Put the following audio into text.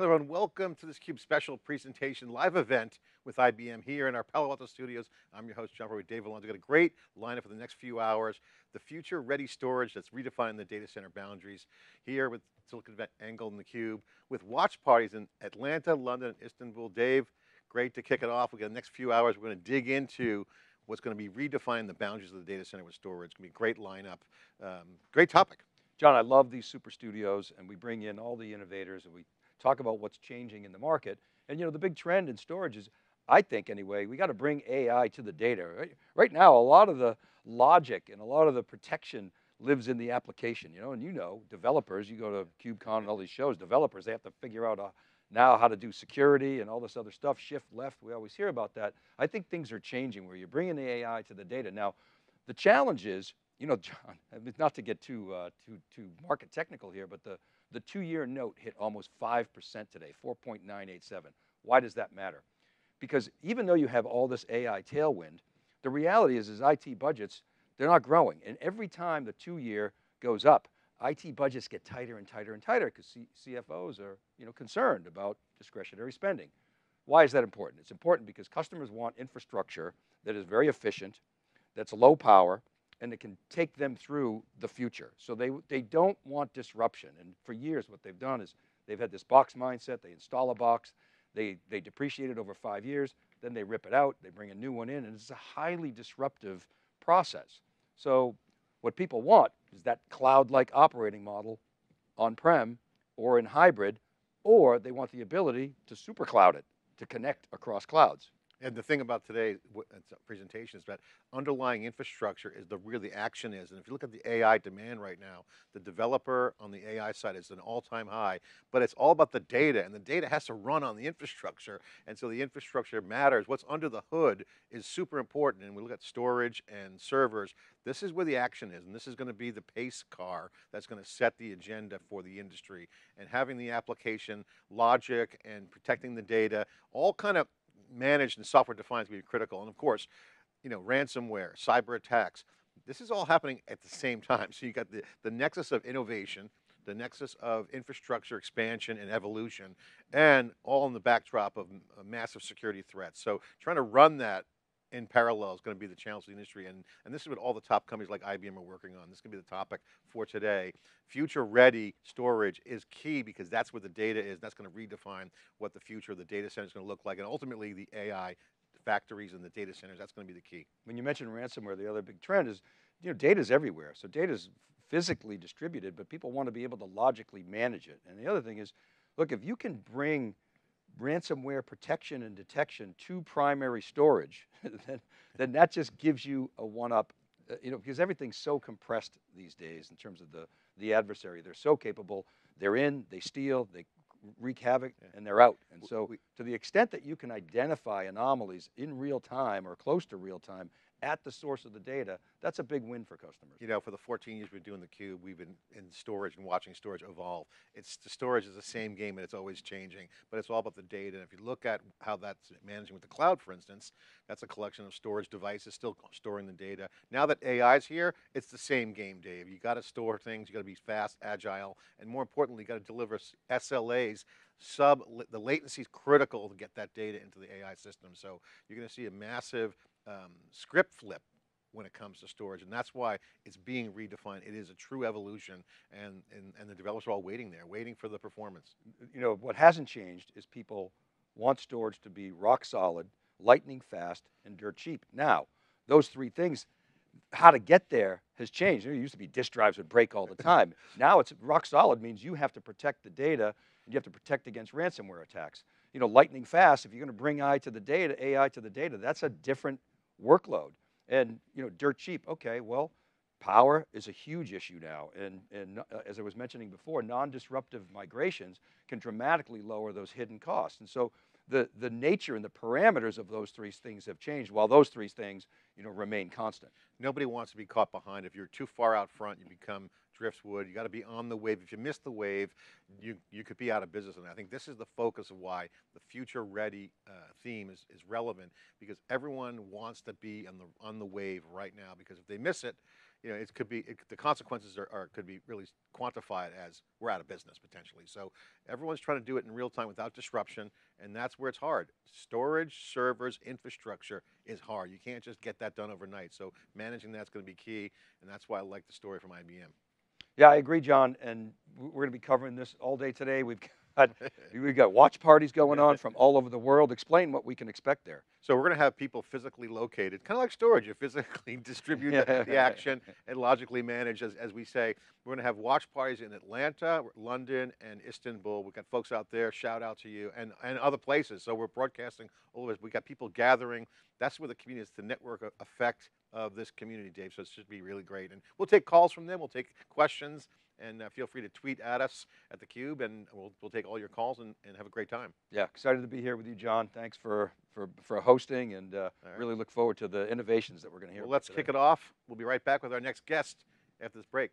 Hello everyone, welcome to this CUBE special presentation live event with IBM here in our Palo Alto studios. I'm your host, John with Dave Vellante. We've got a great lineup for the next few hours. The future ready storage that's redefining the data center boundaries. Here with Silicon SiliconANGLE and theCUBE, with watch parties in Atlanta, London, and Istanbul. Dave, great to kick it off. We've got the next few hours, we're going to dig into what's going to be redefining the boundaries of the data center with storage. It's going to be a great lineup, um, great topic. John, I love these super studios and we bring in all the innovators and we talk about what's changing in the market. And you know, the big trend in storage is, I think anyway, we got to bring AI to the data. Right? right now, a lot of the logic and a lot of the protection lives in the application, you know, and you know, developers, you go to KubeCon and all these shows, developers, they have to figure out uh, now how to do security and all this other stuff, shift left, we always hear about that. I think things are changing where you're bringing the AI to the data. Now, the challenge is, you know, John, not to get too, uh, too, too market technical here, but the, the two-year note hit almost 5% today, 4.987. Why does that matter? Because even though you have all this AI tailwind, the reality is, is IT budgets, they're not growing. And every time the two-year goes up, IT budgets get tighter and tighter and tighter because CFOs are you know, concerned about discretionary spending. Why is that important? It's important because customers want infrastructure that is very efficient, that's low power, and it can take them through the future. So they, they don't want disruption. And for years, what they've done is they've had this box mindset. They install a box, they, they depreciate it over five years, then they rip it out, they bring a new one in, and it's a highly disruptive process. So what people want is that cloud-like operating model on-prem or in hybrid, or they want the ability to super cloud it, to connect across clouds. And the thing about today's presentation is that underlying infrastructure is the real the action is. And if you look at the AI demand right now, the developer on the AI side is an all-time high, but it's all about the data and the data has to run on the infrastructure. And so the infrastructure matters. What's under the hood is super important. And we look at storage and servers. This is where the action is. And this is going to be the pace car that's going to set the agenda for the industry. And having the application logic and protecting the data all kind of managed and software defined is going to be critical. And of course, you know, ransomware, cyber attacks, this is all happening at the same time. So you got the, the nexus of innovation, the nexus of infrastructure expansion and evolution, and all in the backdrop of massive security threats. So trying to run that in parallel is going to be the challenge of the industry. And, and this is what all the top companies like IBM are working on. This to be the topic for today. Future ready storage is key because that's where the data is. That's going to redefine what the future of the data center is going to look like. And ultimately the AI factories and the data centers, that's going to be the key. When you mentioned ransomware, the other big trend is, you know, data is everywhere. So data is physically distributed, but people want to be able to logically manage it. And the other thing is, look, if you can bring ransomware protection and detection to primary storage, then, then that just gives you a one up, uh, you know, because everything's so compressed these days in terms of the, the adversary. They're so capable, they're in, they steal, they wreak havoc, yeah. and they're out. And so we, to the extent that you can identify anomalies in real time or close to real time at the source of the data, that's a big win for customers. You know, for the 14 years we've been doing theCUBE, we've been in storage and watching storage evolve. It's the storage is the same game and it's always changing, but it's all about the data. And if you look at how that's managing with the cloud, for instance, that's a collection of storage devices still storing the data. Now that AI is here, it's the same game, Dave. You got to store things, you got to be fast, agile, and more importantly, you got to deliver SLAs sub, the latency is critical to get that data into the AI system. So you're going to see a massive um, script flip when it comes to storage, and that's why it's being redefined. It is a true evolution, and, and, and the developers are all waiting there, waiting for the performance. You know, what hasn't changed is people want storage to be rock solid, lightning fast, and dirt cheap. Now, those three things, how to get there has changed. It used to be disk drives would break all the time. now it's rock solid means you have to protect the data and you have to protect against ransomware attacks. You know, lightning fast, if you're going to bring AI to the data, AI to the data, that's a different workload. And you know, dirt cheap, okay, well, power is a huge issue now. And, and uh, as I was mentioning before, non-disruptive migrations can dramatically lower those hidden costs. And so the, the nature and the parameters of those three things have changed while those three things you know, remain constant. Nobody wants to be caught behind. If you're too far out front, you become driftwood. You got to be on the wave. If you miss the wave, you, you could be out of business. And I think this is the focus of why the future ready uh, theme is, is relevant because everyone wants to be on the, on the wave right now because if they miss it, you know, it could be, it, the consequences are, are, could be really quantified as we're out of business potentially. So everyone's trying to do it in real time without disruption, and that's where it's hard. Storage, servers, infrastructure is hard. You can't just get that done overnight. So managing that's going to be key, and that's why I like the story from IBM. Yeah, I agree, John. And we're going to be covering this all day today. We've we've got watch parties going on from all over the world. Explain what we can expect there. So we're going to have people physically located, kind of like storage. You physically distribute the, the action and logically manage, as, as we say. We're going to have watch parties in Atlanta, London, and Istanbul. We've got folks out there. Shout out to you, and and other places. So we're broadcasting all of over. We've got people gathering. That's where the community is. The network effect of this community, Dave. So it should be really great. And we'll take calls from them. We'll take questions, and uh, feel free to tweet at us at the Cube, and we'll we'll take all your calls and, and have a great time. Yeah, excited to be here with you, John. Thanks for for for hosting, and uh, right. really look forward to the innovations that we're going to hear. Well, let's today. kick it off. We'll be right back with our next guest after this break.